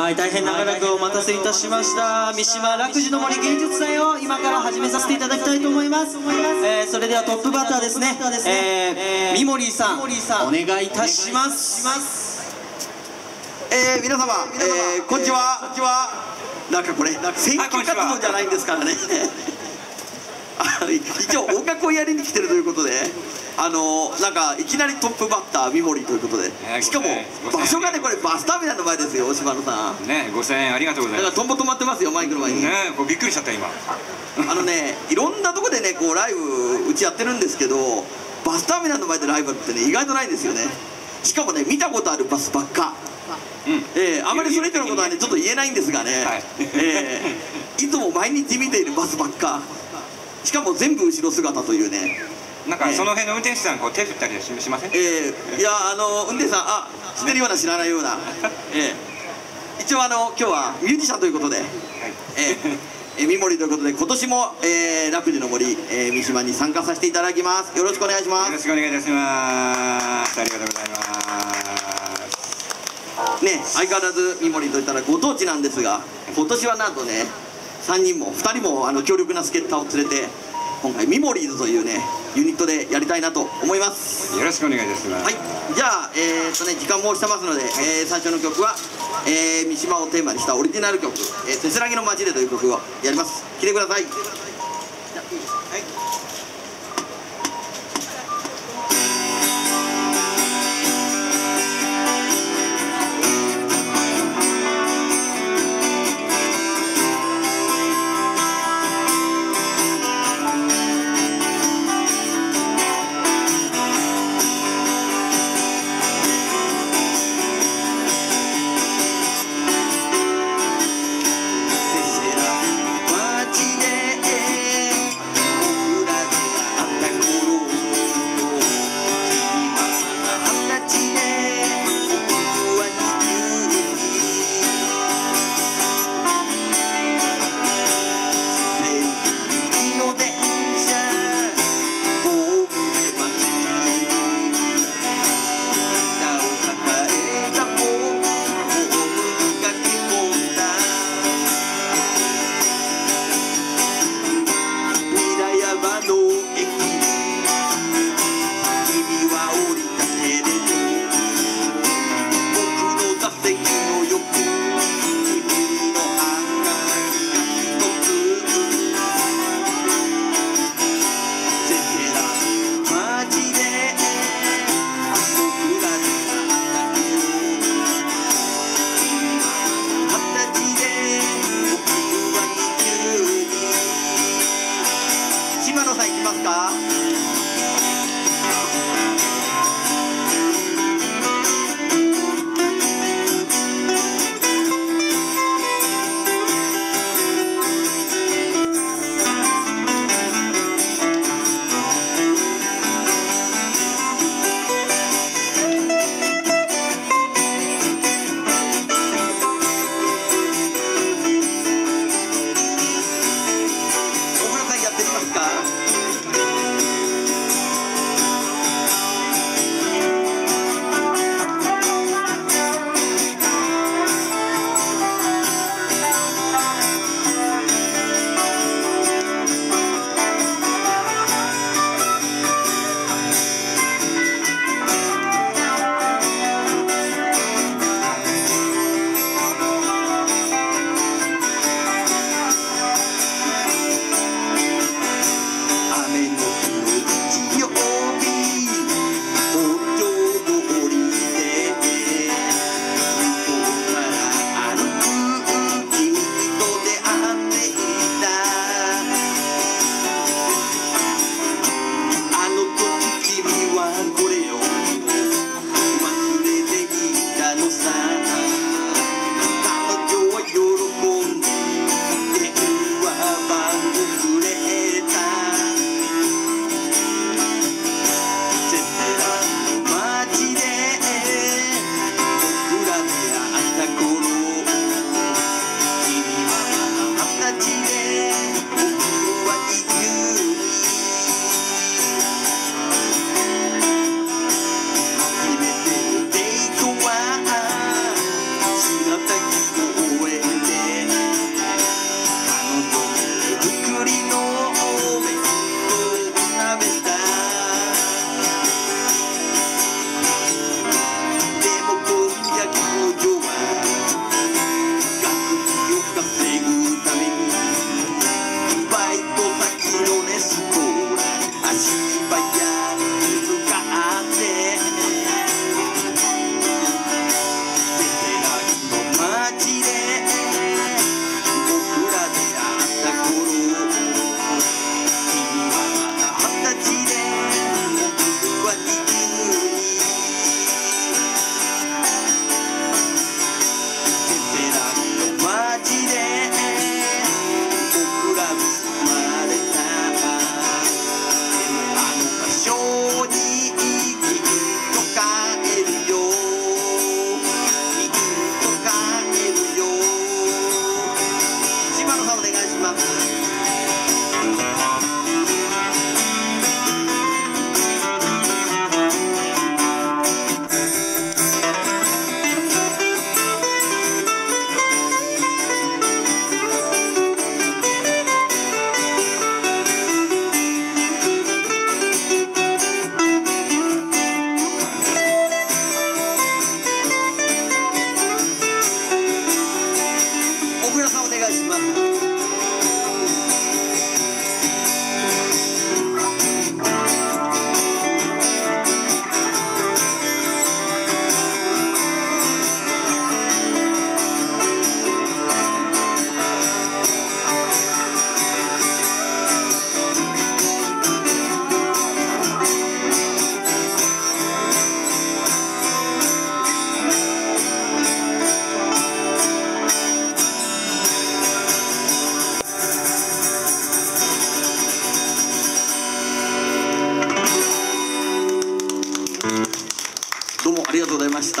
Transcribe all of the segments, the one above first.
はい大変長らくお待たせいたしました。三島楽寺の森芸術祭を今から始めさせていただきたいと思います、えーそれではトップバッターですね。えー三森さんお願いいたします。えー、皆様、えー、こんにちは、こんにちは。なんかこれ、選挙活動じゃないんですからね。あ一応音楽をやりに来てるということで、あのなんかいきなりトップバッター三森ということで、ねしかも場所がねこれバスターミナルの前ですよ、島野さん。ね5000円ありがとうございます。だからトンボ止まってますよマイクの前に。ねこうびっくりしちゃった今。あのね、いろんなとこでねこうライブうちやってるんですけど、バスターミナルの前でライブってね意外とないんですよね。しかもね見たことあるバスばっか。うん。えー、あまりそれ以上のことはねちょっと言えないんですがね、はい。えーいつも毎日見ているバスばっか。しかも全部後ろ姿というねなんかその辺の運転手さんこう手振ったりししません？えーいやあの運転手さんあ知ってるような知らないような、えー一応あの今日はミュージシャンということで、えーえー三森ということで今年も、えー、楽寺の森、えー三島に参加させていただきます。よろしくお願いしまよろすしくお願いいたします。ありがとうございます。ね相変わらず三森といったらご当地なんですが今年はなんとね3人も2人もあの強力な助っ人を連れて今回ミモリーズというねユニットでやりたいなと思います。よろしくお願いいたします。はい。じゃあえー、っとね時間も押してますので、えー最初の曲は、えー三島をテーマにしたオリジナル曲「えーせせらぎの街で」という曲をやります。聴いてください。はい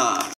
あ